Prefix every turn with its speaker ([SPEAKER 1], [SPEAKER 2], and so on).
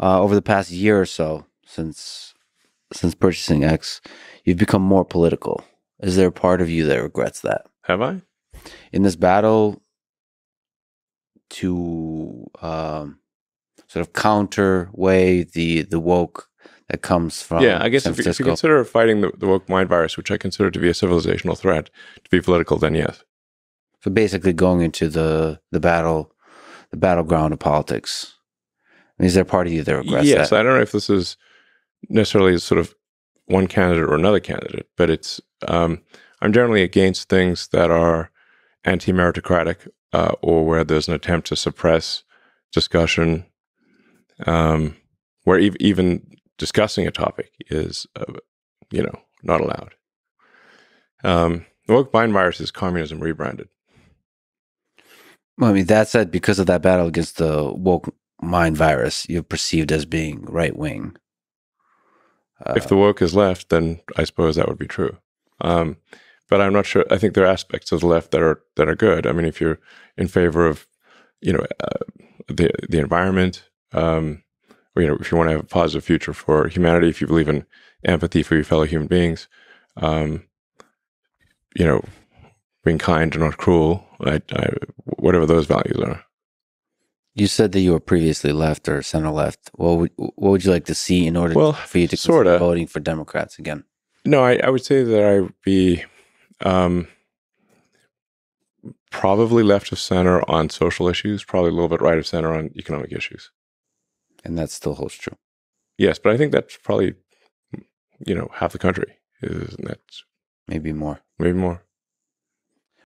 [SPEAKER 1] uh, over the past year or so since since purchasing X, you've become more political. Is there a part of you that regrets that
[SPEAKER 2] Have I?
[SPEAKER 1] in this battle to um, sort of counterweigh the the woke that comes from
[SPEAKER 2] yeah, I guess if, you- if you consider fighting the, the woke mind virus, which I consider to be a civilizational threat, to be political, then yes.
[SPEAKER 1] so basically going into the the battle, the battleground of politics. Is there a part of you that regrets
[SPEAKER 2] yes,
[SPEAKER 1] that?
[SPEAKER 2] I don't know if this is necessarily sort of one candidate or another candidate, but it's um, I'm generally against things that are anti-meritocratic uh, or where there's an attempt to suppress discussion, um, where ev- even discussing a topic is, uh, you know, not allowed. Um, the woke mind virus is communism rebranded.
[SPEAKER 1] Well, I mean, that said, because of that battle against the woke mind virus, you're perceived as being right wing. Uh,
[SPEAKER 2] if the woke is left, then I suppose that would be true. Um, but I'm not sure. I think there are aspects of the left that are that are good. I mean, if you're in favor of, you know, uh, the the environment, um, or, you know, if you want to have a positive future for humanity, if you believe in empathy for your fellow human beings, um, you know, being kind and not cruel, I, I, whatever those values are.
[SPEAKER 1] You said that you were previously left or center left. What would what would you like to see in order
[SPEAKER 2] Well,
[SPEAKER 1] for you to
[SPEAKER 2] sorta.
[SPEAKER 1] voting for Democrats again?
[SPEAKER 2] No, I, I would say that I would be um, probably left of center on social issues, probably a little bit right of center on economic issues.
[SPEAKER 1] And that still holds true.
[SPEAKER 2] Yes, but I think that's probably you know half the country is and that's
[SPEAKER 1] Maybe more.
[SPEAKER 2] maybe more.